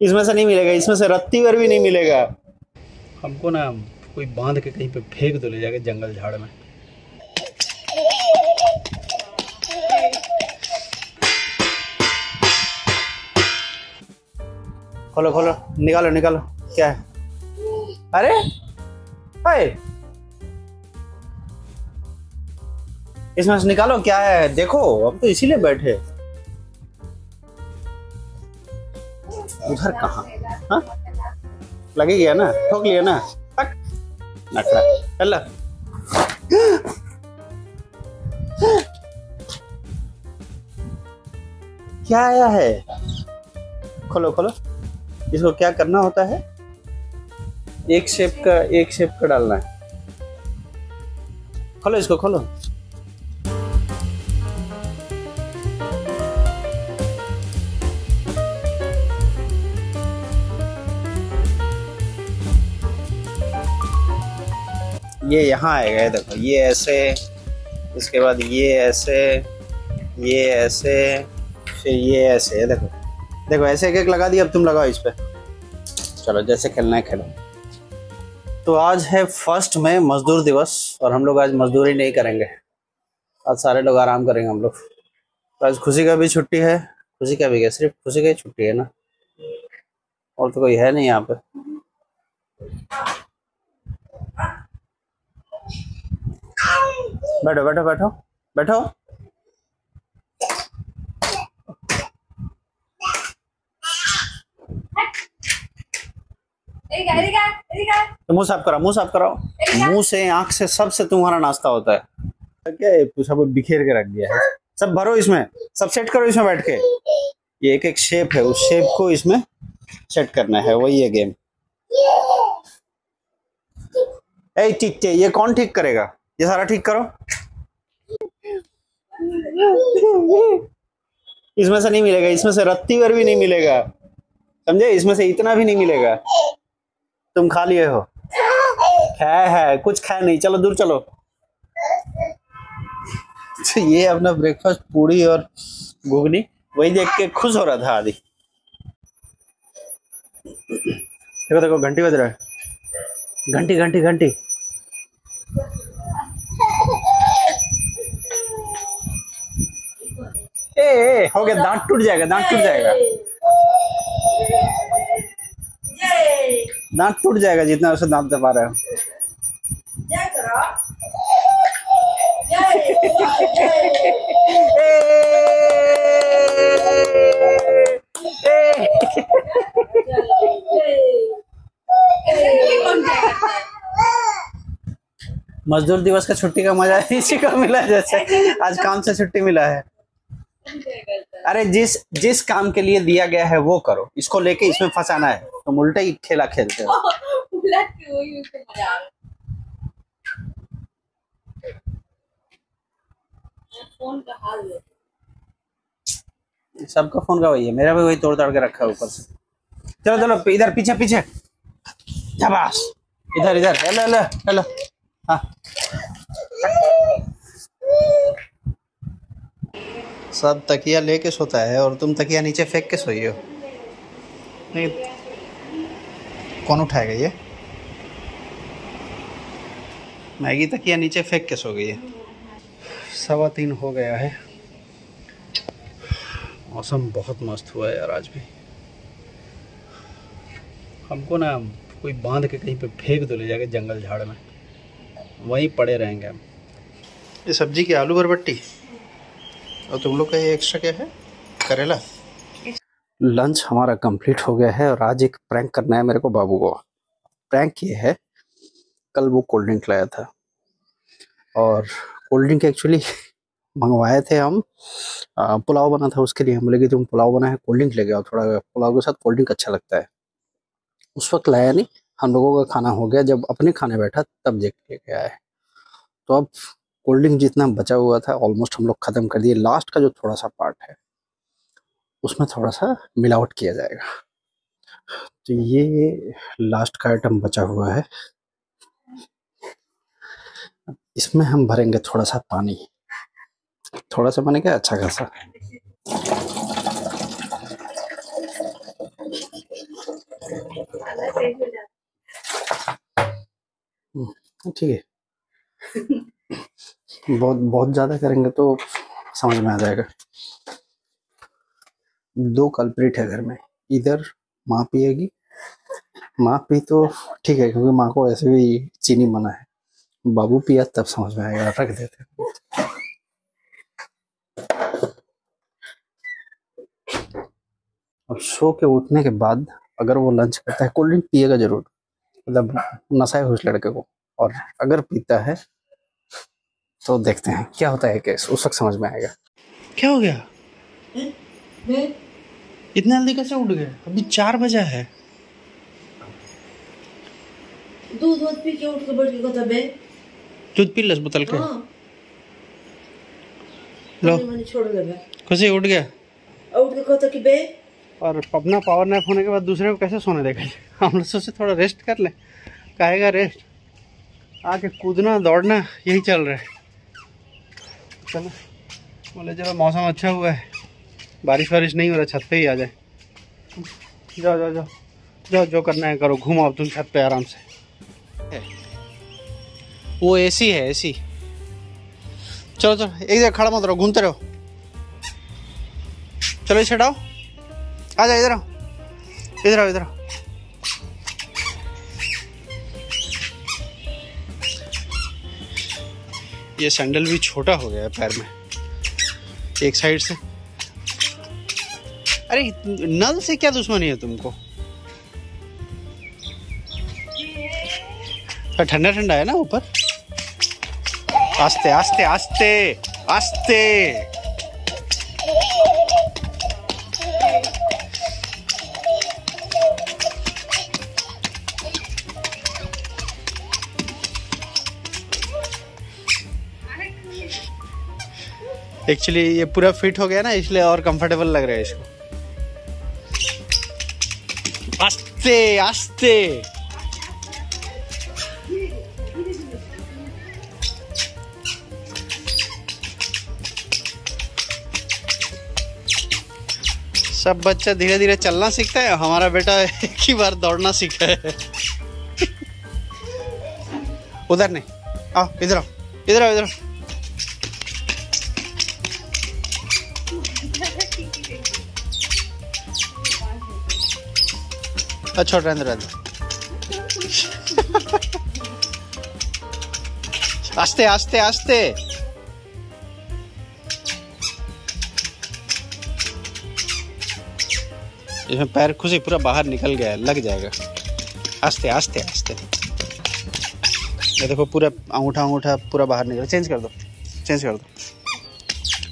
इसमें से नहीं मिलेगा इसमें से रत्ती भर भी नहीं मिलेगा। हमको ना कोई बाँध के कहीं पे फेंक दो ले जाके जंगल झाड़ में। खोलो खोलो निकालो निकालो। क्या है? अरे हाय इसमें से निकालो क्या है? देखो हम तो इसीलिए बैठे। उधर कहाँ? हाँ? लगे गया ना? ठोक लिया ना? तक। नखरा। चल। क्या आया है? खोलो खोलो। इसको क्या करना होता है? एक शेप का, एक शेप का डालना है। खोलो इसको, खोलो। ये यहाँ आएगा ये देखो, ये ऐसे, इसके बाद ये ऐसे ये ऐसे, फिर ये ऐसे, ये देखो। देखो, ऐसे एक एक लगा दिया, अब तुम लगाओ इस पे। चलो, जैसे खेलना है खेलो। तो आज है फ़र्स्ट में मजदूर दिवस, और हम लोग आज मजदूरी नहीं करेंगे। आज सारे लोग आराम करेंगे हम लोग। तो आज खुशी का भी छुट्टी है, खुशी का भी क्या, सिर्फ़ खुशी का ही छुट्टी है ना? और तो कोई है नहीं यहाँ पे। बैठो बैठो बैठो बैठो। तो मुँह साफ़ कराओ मुँह साफ़ कराओ मुँह से आँख से सबसे तुम्हारा नाश्ता होता है। क्या सब बिखेर के रख दिया है। सब भरो इसमें सब सेट करो इसमें बैठ के। ये एक एक शेप है उस शेप को इसमें सेट करना है वही है गेम। ए ठीक ये कौन ठीक करेगा? ये सारा ठीक करो। इसमें से नहीं मिलेगा, इसमें से रत्ती भर भी नहीं मिलेगा। समझे? इसमें से इतना भी नहीं मिलेगा। तुम खा लिए हो। है है, कुछ खाया नहीं। चलो, दूर चलो। तो ये अपना ब्रेकफास्ट पूड़ी और घुगनी, वही देख के खुश हो रहा था आदि। देखो देखो, घंटी बज रहा है। घंटी घंटी घंटी। हो गया दांत टूट जाएगा दांत टूट जाएगा। दांत टूट जाएगा जितना उसे दांत दबा रहे हो। मजदूर दिवस का छुट्टी का मज़ा इसी को मिला जैसे। आज काम से छुट्टी मिला है। अरे जिस जिस काम के लिए दिया गया है वो करो। इसको लेके इसमें फंसाना है। तुम उल्टे ही खेला खेलते हो। सबका फ़ोन का वही है। मेरा भी वही तोड़ ताड़ के रखा है ऊपर से। चलो चलो इधर पीछे पीछे। इधर इधर। Hello hello hello. हाँ। सब तकिया लेके सोता है और तुम तकिया नीचे फेंक के सोई हो। नहीं, कौन उठाएगा ये? मैगी तकिया नीचे फेंक के सो गई है। सवा तीन हो गया है। मौसम बहुत मस्त हुआ है यार आज भी। हमको ना कोई बाँध के कहीं पे फेंक दो, ले जाके जंगल झाड़ में। वहीं पड़े रहेंगे हम। ये सब्ज़ी की आलू बरबट्टी? और तुम लोग का ये एक्स्ट्रा क्या है? करेला? लंच हमारा कंप्लीट हो गया है और आज एक प्रैंक करना है मेरे को बाबू को। प्रैंक ये है, कल वो कोल्ड ड्रिंक लाया था। और कोल्ड ड्रिंक एक्चुअली मंगवाए थे हम। पुलाव बना था उसके लिए। हम बोले कि तुम पुलाव बना है कोल्ड ड्रिंक ले गया थोड़ा। पुलाव के साथ कोल्ड ड्रिंक अच्छा लगता है। उस वक्त लाया नहीं। हम लोगों का खाना हो गया। जब अपने खाने बैठा, तब देख के गया है। तो अब कोल्ड ड्रिंक जितना बचा हुआ था ऑलमोस्ट हम लोग ख़त्म कर दिए। लास्ट का जो थोड़ा सा पार्ट है, उसमें थोड़ा सा मिलावट किया जाएगा। तो ये लास्ट का आइटम बचा हुआ है। इसमें हम भरेंगे थोड़ा सा पानी। थोड़ा सा मैंने क्या? अच्छा खासा। हम्म, ठीक है। बहुत बहुत ज़्यादा करेंगे तो समझ में आ जाएगा। दो कल्प्रिट है घर में। इधर माँ पिएगी। माँ पी तो ठीक है, क्योंकि माँ को ऐसे भी चीनी मना है। बाबू पिया तब समझ में आएगा, रख देते। अब सो के उठने के बाद अगर वो लंच करता है कोल्ड ड्रिंक पिएगा ज़रूर। मतलब नशा है उस लड़के को। और अगर पीता है तो देखते हैं क्या होता है केस उस वक्त समझ में आएगा। क्या हो गया? इतना जल्दी कैसे उठ गए? अभी चार बजा है। दूध दूध पी के उठ के बैठ के कहता बे? दूध पी लस बोतल के। हाँ। लो। मैंने छोड़ दे बे। कैसे उठ गया? उठ के कहता कि बे। और अपना पावर नैप होने के बाद दूसरे को कैसे सोने देगा? हम लोग सोचे थोड़ा रेस्ट कर ले। कहेगा रेस्ट आके कूदना दौड़ना यही चल रहा है। चलो। बोले, चलो, मौसम अच्छा हुआ है। बारिश वारिश नहीं हो रहा, छत पे ही आ जाए। जाओ जाओ जाओ। जाओ, जो करना है करो। घूमो अब तुम छत पे आराम से। वो एसी है एसी चलो चलो, एक जगह खड़ा मत रहो, घूमते रहो। चलो, इसे हटाओ। आ जाओ, इधर आओ। इधर आओ इधर आओ। ये सैंडल भी छोटा हो गया है पैर में। एक साइड से। अरे, नल से क्या दुश्मनी है तुमको? ठंडा ठंडा है ना ऊपर? आस्ते आस्ते आस्ते आस्ते। एक्चुअली ये पूरा फिट हो गया ना, इसलिए और कंफर्टेबल लग रहा है इसको। आस्ते आस्ते। सब बच्चा धीरे धीरे चलना सीखता है, हमारा बेटा एक ही बार दौड़ना सीखा है। उधर नहीं। आओ, इधर आओ इधर आओ इधर आओ। अच्छा रहने रहने आस्ते आस्ते आस्ते। इसमें पैर खुशी पूरा बाहर निकल गया है, लग जाएगा। आस्ते आस्ते आस्ते। देखो पूरा अंगूठा अंगूठा पूरा बाहर निकल चेंज कर दो, चेंज कर दो।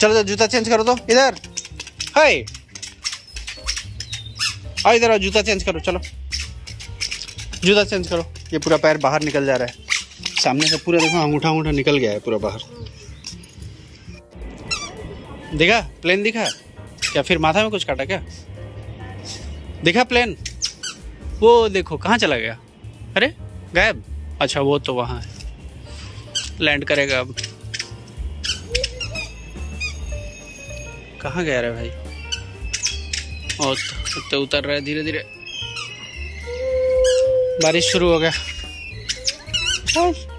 चलो, जूता चेंज कर दो इधर। हाय। आओ इधर आओ, जूता चेंज करो, चलो। जूता चेंज करो। ये पूरा पैर बाहर निकल जा रहा है। सामने से पूरा देखो, अंगूठा अंगूठा निकल गया है पूरा बाहर। देखा? प्लेन दिखा? क्या, फिर माथा में कुछ काटा क्या? देखा प्लेन वो देखो, कहाँ चला गया? अरे, गायब? अच्छा वो तो वहाँ है। लैंड करेगा अब। कहाँ गया रे भाई? और तो उतर रहा है धीरे धीरे। बारिश शुरू हो गया।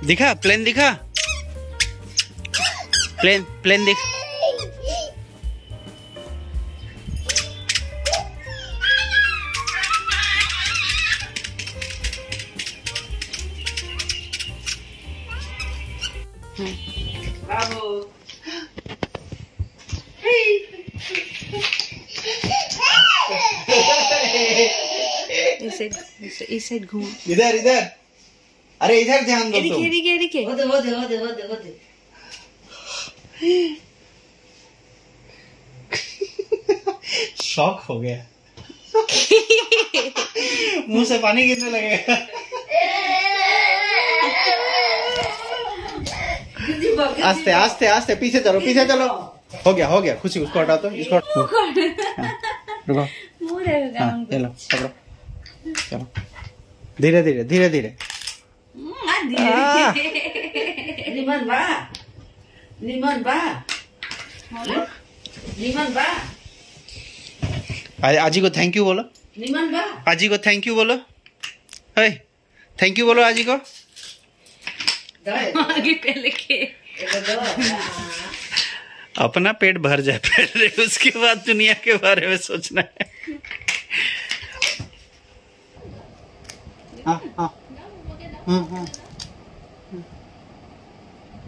दिखा प्लेन दिखा। प्लेन प्लेन दिख। इस साइड इस साइड घूम इधर इधर। अरे इधर ध्यान दो एदिके एदिके एदिके शॉक हो गया। मुँह से पानी गिरने लगेगा आस्ते आस्ते आस्ते पीछे चलो पीछे चलो। हो गया हो गया खुशी उसको हटा दो इसको हटा- हाँ, रुको। हाँ ये लो पकड़ो। चलो। धीरे धीरे धीरे धीरे। निमन बा। निमन बा। निमन बा। आज- आजी को थैंक यू बोलो। निमन बा। आजी को थैंक यू बोलो। है थैंक यू बोलो आजी को। आगे पहले के। अपना पेट भर जाए पहले उसके बाद दुनिया के बारे में सोचना है। हाँ, हाँ। हाँ, हाँ।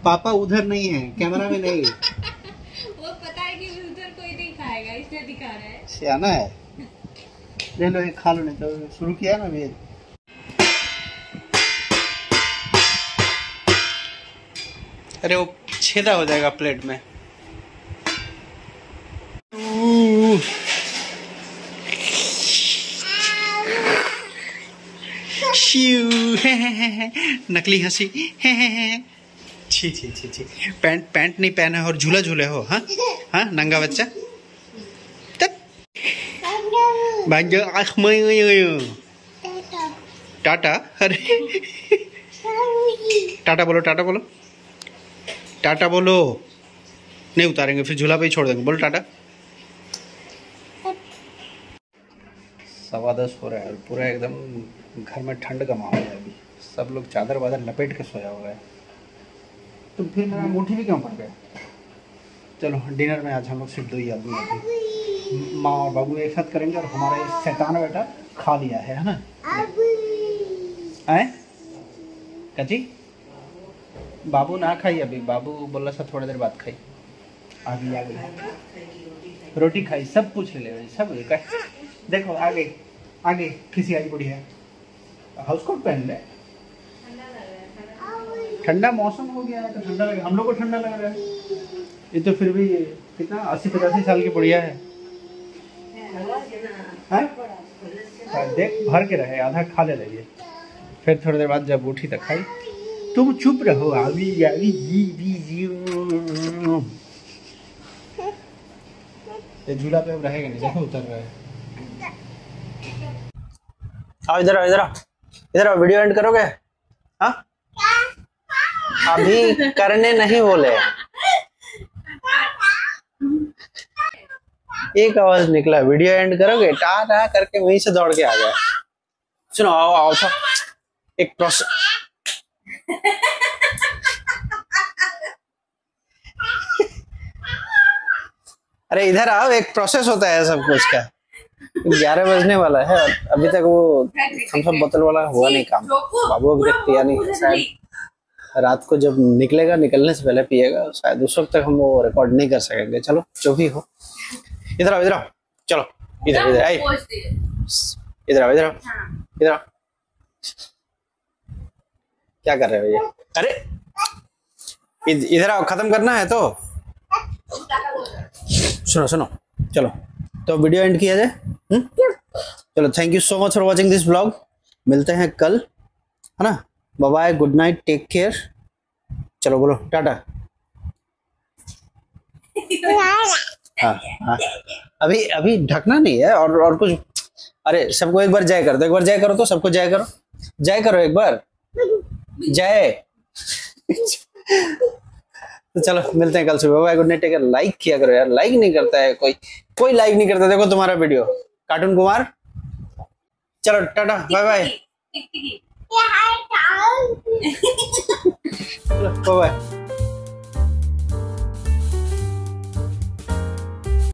पापा उधर नहीं है कैमरा में नहीं वो पता है कि उधर कोई नहीं खाएगा इसलिए दिखा रहा है सियाना है ले लो एक खा लो नहीं तो शुरू किया ना अभी अरे वो छेदा हो जाएगा प्लेट में शिव नकली हँसी। छी छी छी छी पैंट पैंट नहीं पहना और झूला झूले हो हाँ? हाँ नंगा बच्चा? भाग्य आँख टाटा। अरे। टाटा बोलो टाटा बोलो। टाटा बोलो। नहीं उतारेंगे फिर झूला पे ही छोड़ देंगे। बोलो टाटा। सवा दस हो रहा है पूरा एकदम घर में ठंड का माहौल है अभी। सब लोग चादर वादर लपेट के सोया हुआ है। तो फिर मेरा अंगूठी भी क्यों पड़ गया चलो, डिनर में आज हम लोग सिर्फ़ दो ही आदमी हैं। माँ और बाबू एक साथ करेंगे और हमारा ये शैतान बेटा खा लिया है है ना? आए? कची? बाबू ना खाई अभी। बाबू बोला सा थोड़ी देर बाद खाई। गई आ गई रोटी खाई, सब पूछ ले, सब। देखो आ गई आ किसी आई बुढ़िया हाउस कोट पहन ले। ठंडा मौसम हो गया है तो ठंडा लगा हम लोग को ठंडा लग रहा है। ये तो फिर भी कितना अस्सी पचासी साल की बुढ़िया है। हैं? देख, भर के रहे, आधा खा ले रही फिर थोड़ी देर बाद जब उठी तो खाई। तुम चुप रहो अभी अभी जी जी जी। ये झूला पे अब रहेगा नहीं उतर रहा आओ इधर आओ, इधर इधर वीडियो एंड करोगे? हाँ? अभी करने नहीं बोले। एक आवाज़ निकला वीडियो एंड करोगे? टा टा करके वहीं से दौड़ के आ गया। सुनो, आओ आओ तो एक प्रोसेस अरे इधर आओ, एक प्रोसेस होता है सब कुछ का। ग्यारह बजने वाला है अभी तक वो थम्स अप बोतल वाला हुआ नहीं काम। बाबू अभी तक पिया नहीं है शायद रात को जब निकलेगा निकलने से पहले पिएगा शायद उस वक्त तक हम वो रिकॉर्ड नहीं कर सकेंगे। चलो जो भी हो। इधर आओ इधर आओ। चलो इधर इधर आइए। इधर आओ इधर आओ। इधर आओ। क्या कर रहे हो ये अरे इधर आओ खत्म करना है तो। सुनो सुनो। चलो। तो वीडियो एंड किया जाए? हम्म? चलो thank you so much for watching this blog मिलते हैं कल है ना? Bye good night take care चलो बोलो टाटा। हाँ हाँ। अभी अभी ढकना नहीं है और और कुछ अरे सबको एक बार जय कर दो एक बार जय करो तो सबको जय करो। जय करो एक बार। जय। तो चलो मिलते हैं कल सुबह। Bye good night take care like किया करो यार। लाइक नहीं करता है कोई। कोई लाइक नहीं करता। देखो तुम्हारा वीडियो कार्टून कुमार। चलो tata. Bye bye bye bye